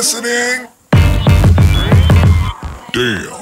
listening? Damn.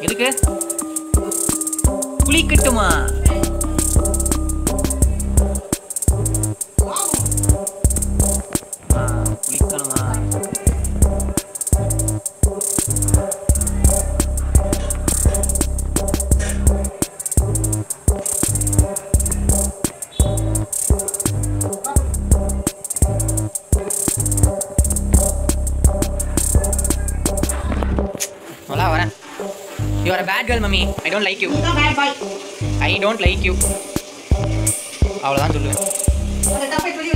எதுக்கு? குளிக்கட்டுமா mummy I don't like you bad boy. I don't like you அவ்வளோதான் சொல்லுவேன் அந்த தப்பை சொல்லி